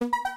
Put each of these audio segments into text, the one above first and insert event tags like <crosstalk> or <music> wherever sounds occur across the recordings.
you.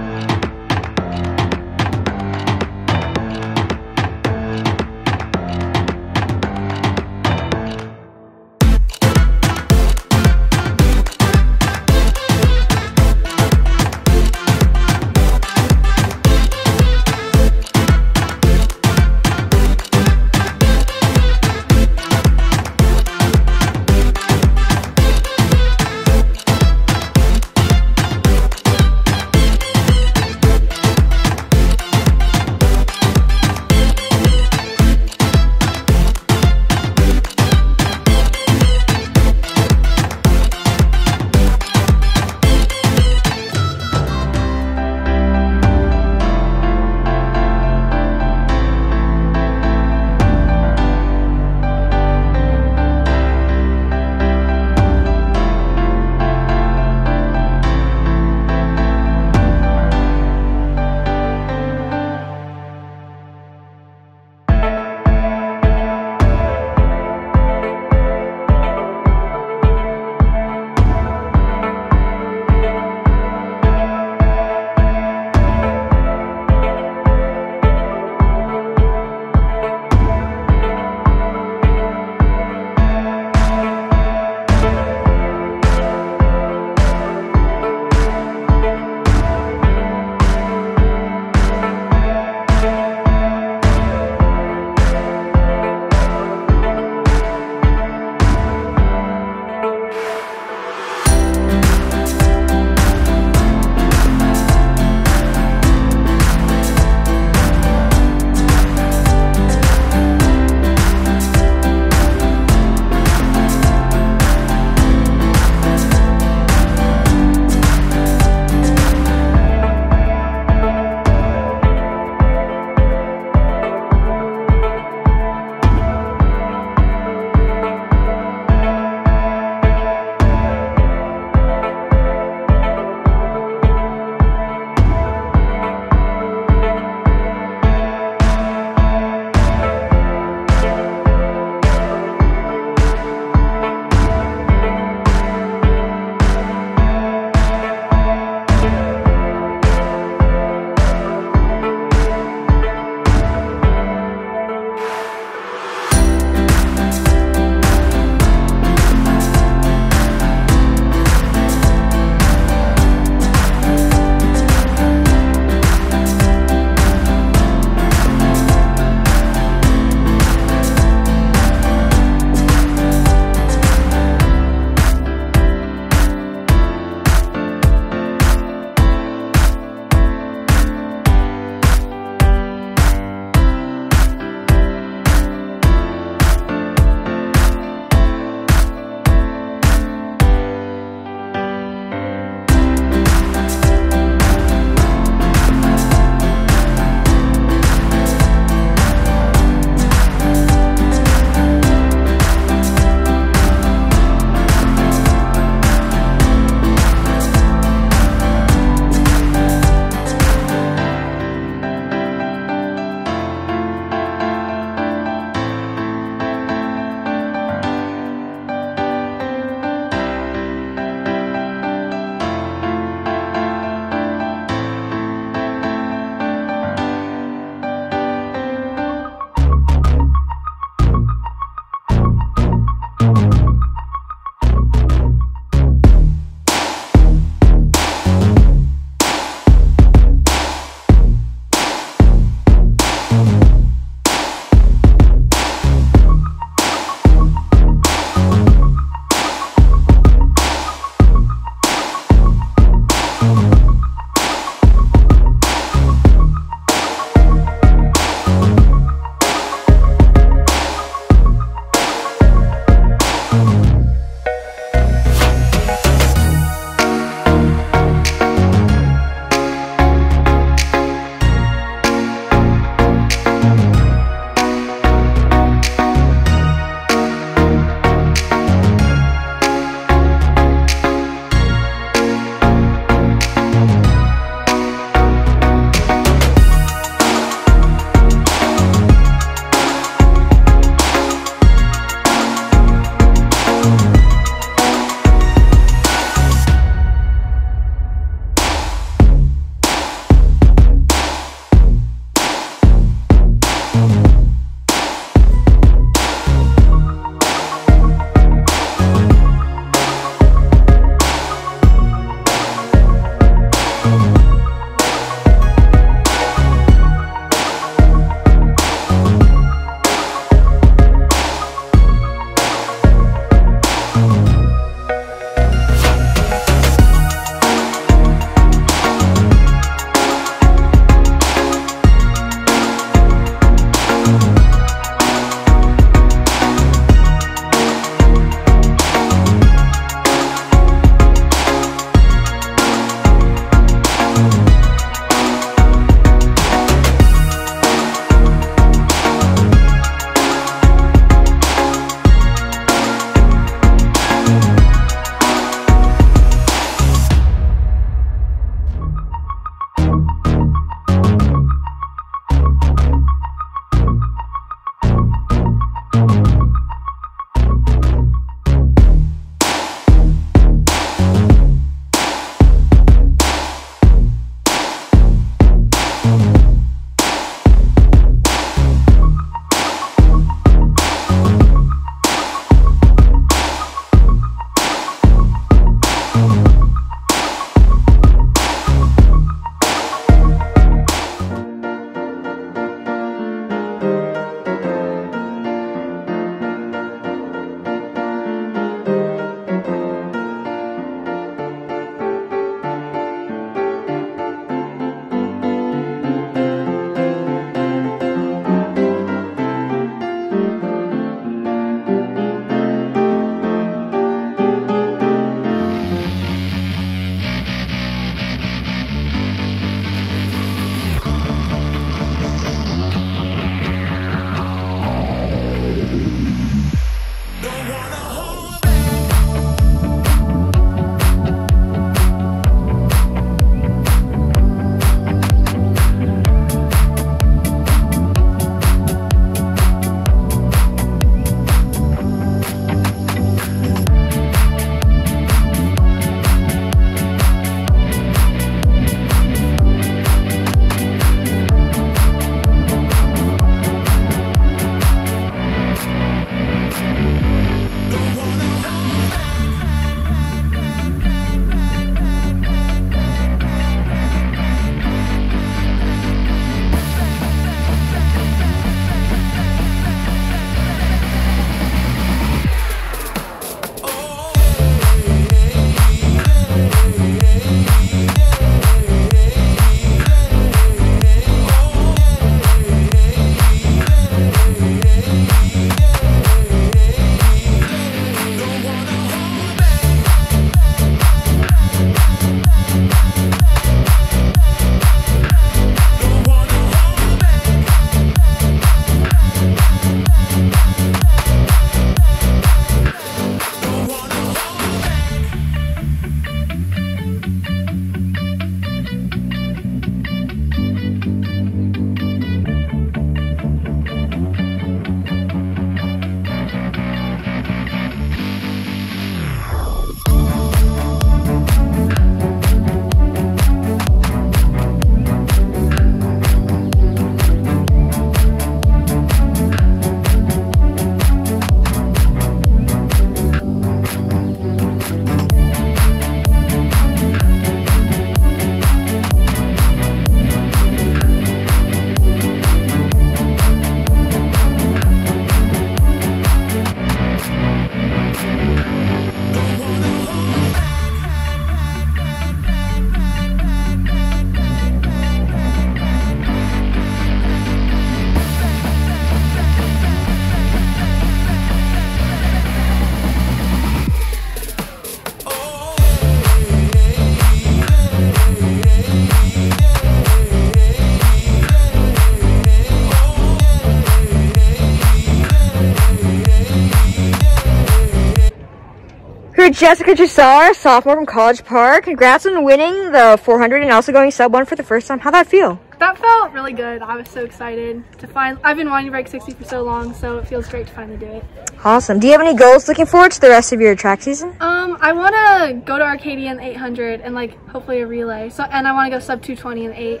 Jessica Jassar, sophomore from College Park. Congrats on winning the 400 and also going sub one for the first time. How'd that feel? That felt really good. I was so excited to find. I've been wanting to break 60 for so long, so it feels great to finally do it. Awesome. Do you have any goals looking forward to the rest of your track season? Um, I want to go to Arcadian 800 and like hopefully a relay. So, and I want to go sub 220 in eight,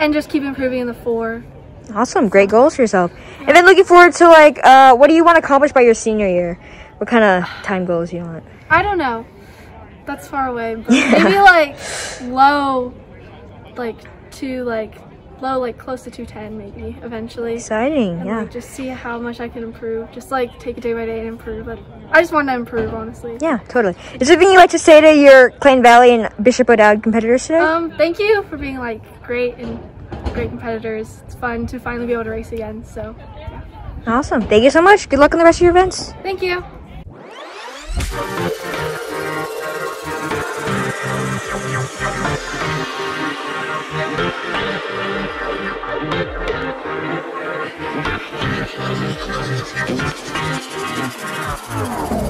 and just keep improving in the four. Awesome. Great goals for yourself. And then looking forward to like, uh, what do you want to accomplish by your senior year? What kind of time goals you want? I don't know. That's far away, but maybe like low, like two, like low, like close to 210 maybe eventually. Exciting. And Yeah. like just see how much I can improve. Just like take it day by day and improve. But I just want to improve, honestly. Yeah, totally. Is there anything you'd like to say to your Clayton Valley and Bishop O'Dowd competitors today? Um, thank you for being like great and great competitors. It's fun to finally be able to race again. So awesome. Thank you so much. Good luck on the rest of your events. thank you.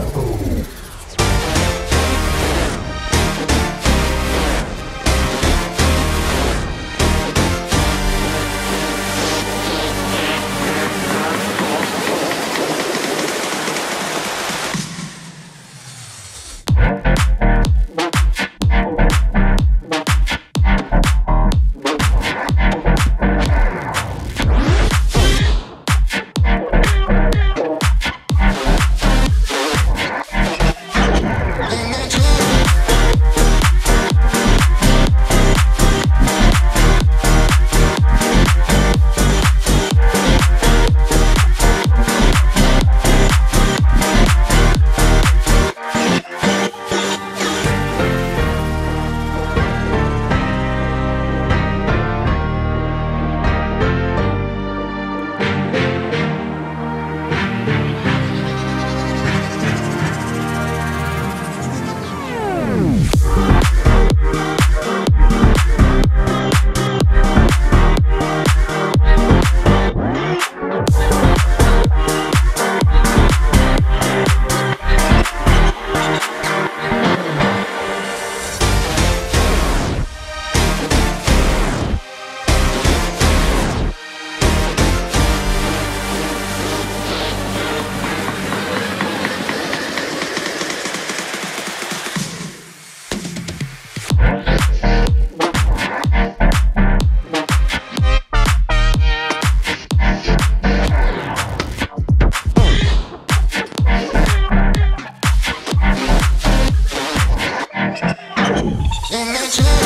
Oh. Don't let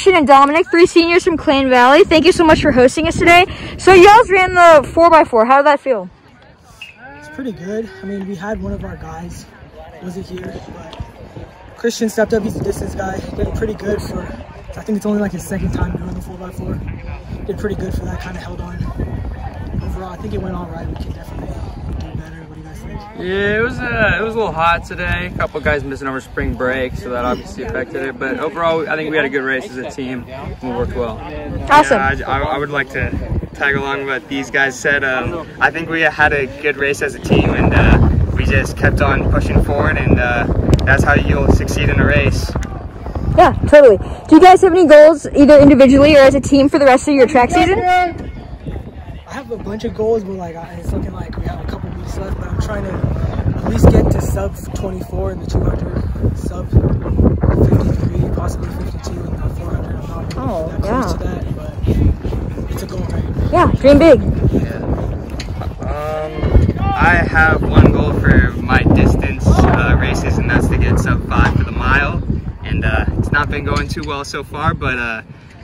Christian, and Dominic, three seniors from Clayton Valley. Thank you so much for hosting us today. So y'all ran the 4x4. How did that feel? It's pretty good. I mean, we had one of our guys wasn't here, but Christian stepped up. He's a distance guy. Did pretty good for. I think it's only like his second time doing the 4x4. Did pretty good for that. Kind of held on. Overall, I think it went all right. We can definitely do better. What do you guys think? Yeah, it was uh, it was a little hot today. A couple guys missing over spring break, so that obviously affected it. But overall, I think we had a good race as a team. and We worked well. Awesome. Yeah, I, I would like to tag along with what these guys said. Um, I think we had a good race as a team, and uh, we just kept on pushing forward, and uh, that's how you'll succeed in a race. Yeah, totally. Do you guys have any goals, either individually or as a team, for the rest of your track season? I have a bunch of goals, but like I- it's looking like we have a couple weeks left. But I'm trying to at least get to sub 24 in the 200, sub 53, possibly 52 in the 400. I'm not Oh, that close to yeah. that, but it's a goal, right? Yeah, dream big. Yeah. Um, I have one goal for my distance uh, races, and that's to get sub five for the mile. And uh, it's not been going too well so far, but uh,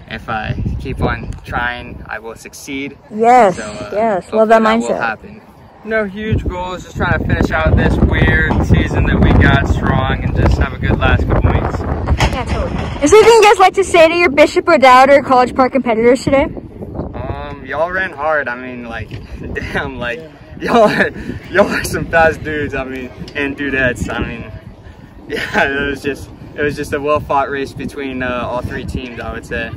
if I keep on trying, I will succeed. Yes, So, uh, yes. Love that hopefully will mindset. happen. No huge goals, just trying to finish out this weird season that we got strong and just have a good last couple weeks. Yeah, totally. Is there anything you guys like to say to your Bishop O'Dowd or College Park competitors today? Um, y'all ran hard. I mean, like, <laughs> damn, like, y'all are, <laughs> y'all are some fast dudes. I mean, and dudettes. I mean, <laughs> yeah, it was just, it was just a well fought race between uh, all three teams. I would say.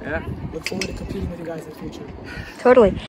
Yeah. Look forward to competing with you guys in the future. Totally.